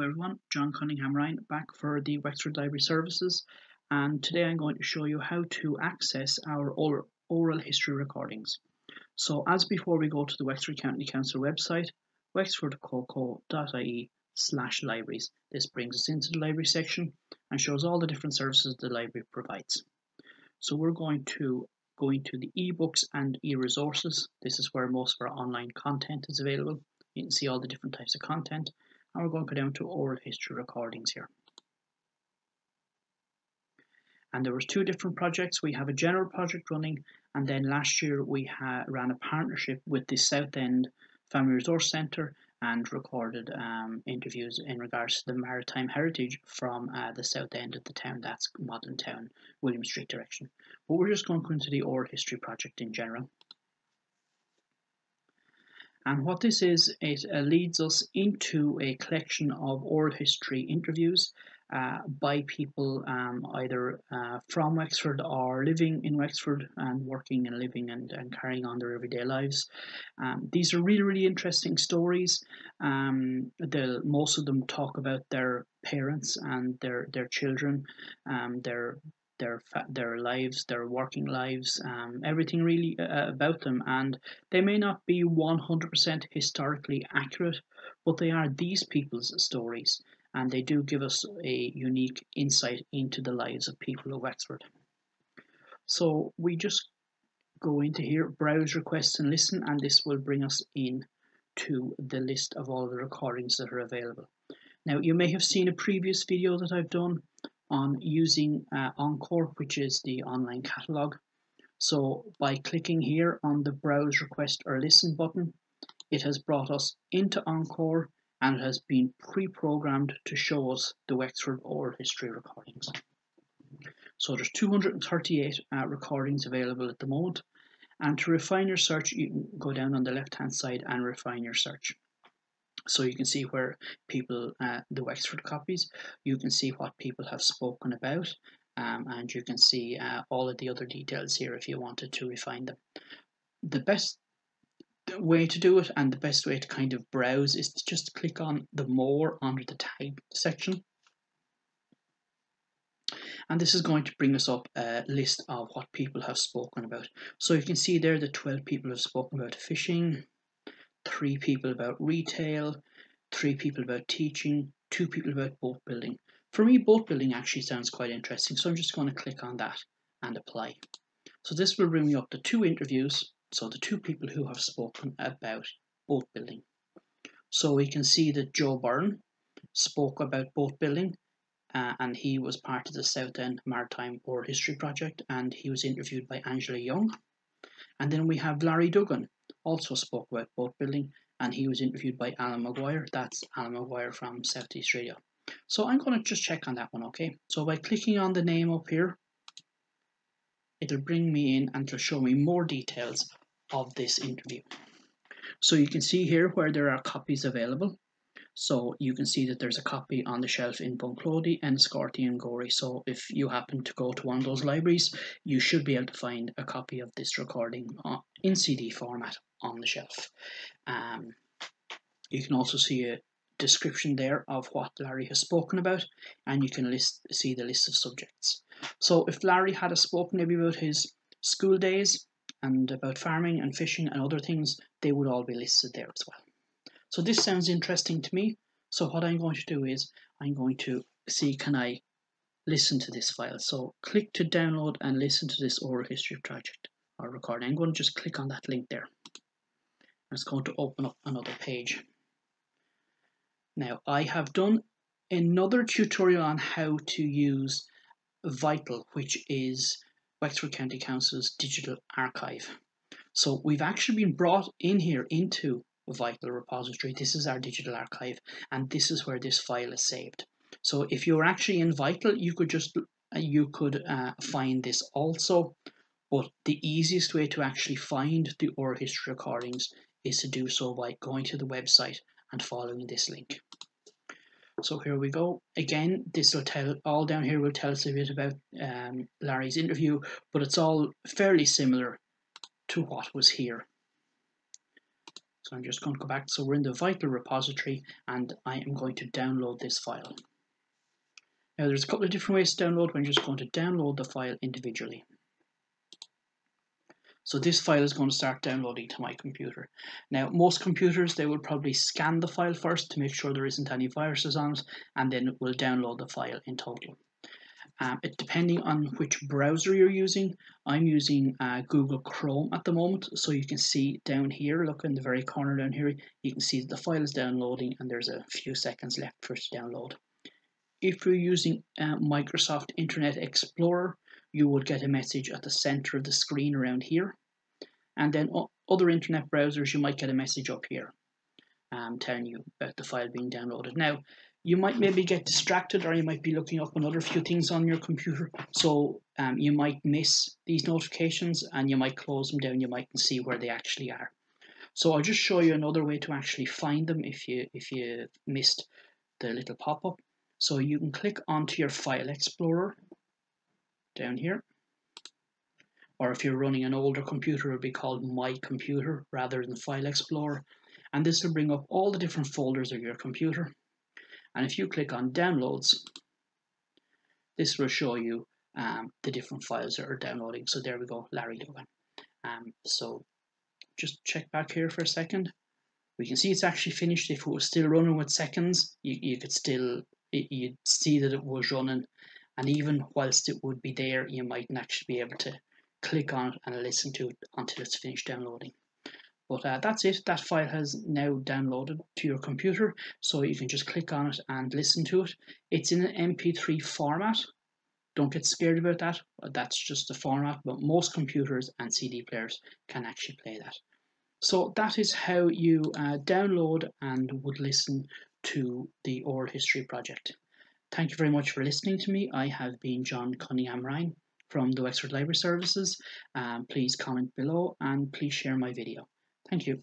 Hello everyone, John Cunningham Ryan back for the Wexford Library Services and today I'm going to show you how to access our oral history recordings. So as before we go to the Wexford County Council website, wexfordcoco.ie slash libraries. This brings us into the library section and shows all the different services the library provides. So we're going to go into the ebooks and e-resources. This is where most of our online content is available. You can see all the different types of content and we're going to go down to oral history recordings here. And there was two different projects. We have a general project running, and then last year we ran a partnership with the Southend Family Resource Centre and recorded um, interviews in regards to the maritime heritage from uh, the south end of the town, that's Maudlintown, William Street direction. But we're just going to go into the oral history project in general. And what this is, it uh, leads us into a collection of oral history interviews uh, by people um, either uh, from Wexford or living in Wexford and working and living and, and carrying on their everyday lives. Um, these are really, really interesting stories. Um, most of them talk about their parents and their, their children, um, their their their lives, their working lives, um, everything really uh, uh about them. And they may not be 100% historically accurate, but they are these people's stories, and they do give us a unique insight into the lives of people of Wexford. So we just go into here, browse requests and listen, and this will bring us in to the list of all the recordings that are available. Now you may have seen a previous video that I've done on using uh, Encore, which is the online catalog. So by clicking here on the browse request or listen button, it has brought us into Encore and it has been pre-programmed to show us the Wexford oral history recordings. So there's 238 uh, recordings available at the moment. And to refine your search, you can go down on the left hand side and refine your search. So you can see where people, uh, the Wexford copies, you can see what people have spoken about, um, and you can see uh, all of the other details here if you wanted to refine them. The best way to do it and the best way to kind of browse is to just click on the more under the tag section. And this is going to bring us up a list of what people have spoken about. So you can see there the 12 people have spoken about fishing, three people about retail, three people about teaching, two people about boat building. For me, boat building actually sounds quite interesting, so I'm just going to click on that and apply. So this will bring me up to two interviews, so the two people who have spoken about boat building. So we can see that Joe Byrne spoke about boat building uh, and he was part of the Southend Maritime Oral History Project and he was interviewed by Angela Young. And then we have Larry Duggan also spoke about boat building and he was interviewed by Alan Maguire. That's Alan Maguire from Southeast Radio. So I'm going to just check on that one, okay? So by clicking on the name up here, it'll bring me in and it'll show me more details of this interview. So you can see here where there are copies available. So you can see that there's a copy on the shelf in Bunclody Enniscorthy and Gorey. So if you happen to go to one of those libraries, you should be able to find a copy of this recording uh, in CD format on the shelf. Um, you can also see a description there of what Larry has spoken about, and you can list see the list of subjects. So if Larry had a spoken maybe about his school days and about farming and fishing and other things, they would all be listed there as well. So this sounds interesting to me. So what I'm going to do is I'm going to see can I listen to this file. So click to download and listen to this oral history project or uh, recording. I'm going to just click on that link there. It's going to open up another page. Now I have done another tutorial on how to use Vital, which is Wexford County Council's digital archive. So we've actually been brought in here into Vital repository. This is our digital archive, and this is where this file is saved. So if you're actually in Vital, you could just uh, you could uh, find this also, but the easiest way to actually find the oral history recordings is to do so by going to the website and following this link. So here we go. Again, this will tell all down here will tell us a bit about um, Larry's interview, but it's all fairly similar to what was here. So I'm just going to go back. So we're in the Vital repository and I am going to download this file. Now there's a couple of different ways to download. I'm just going to download the file individually. So this file is going to start downloading to my computer. Now, most computers, they will probably scan the file first to make sure there isn't any viruses on it, and then it will download the file in total. Um, it, depending on which browser you're using, I'm using uh, Google Chrome at the moment. So you can see down here, look in the very corner down here, you can see the file is downloading and there's a few seconds left for it to download. If you're using uh, Microsoft Internet Explorer, you will get a message at the center of the screen around here. And then other internet browsers, you might get a message up here um, telling you about the file being downloaded. Now, you might maybe get distracted or you might be looking up another few things on your computer. So um, you might miss these notifications and you might close them down. You mightn't see where they actually are. So I'll just show you another way to actually find them if you if you missed the little pop-up. So you can click onto your file explorer down here or if you're running an older computer, it'll be called My Computer rather than File Explorer. And this will bring up all the different folders of your computer. And if you click on Downloads, this will show you um, the different files that are downloading. So there we go, Larry Logan. Um, so just check back here for a second. We can see it's actually finished. If it was still running with seconds, you, you could still, you'd see that it was running. And even whilst it would be there, you mightn't actually be able to click on it and listen to it until it's finished downloading. But uh, that's it, that file has now downloaded to your computer, so you can just click on it and listen to it. It's in an MP3 format. Don't get scared about that, that's just the format, but most computers and CD players can actually play that. So that is how you uh, download and would listen to the Oral History Project. Thank you very much for listening to me. I have been John Cunningham Ryan from the Wexford Library Services. Um, please comment below and please share my video. Thank you.